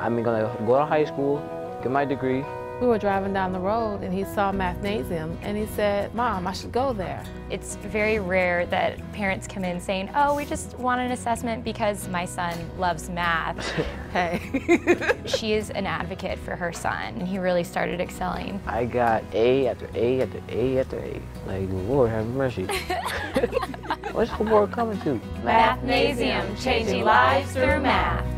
I'm gonna go to high school, get my degree. We were driving down the road and he saw Mathnasium and he said, Mom, I should go there. It's very rare that parents come in saying, oh, we just want an assessment because my son loves math. Hey. she is an advocate for her son and he really started excelling. I got A after A after A after A. Like, Lord have mercy. What's the world coming to? Mathnasium, changing lives through math.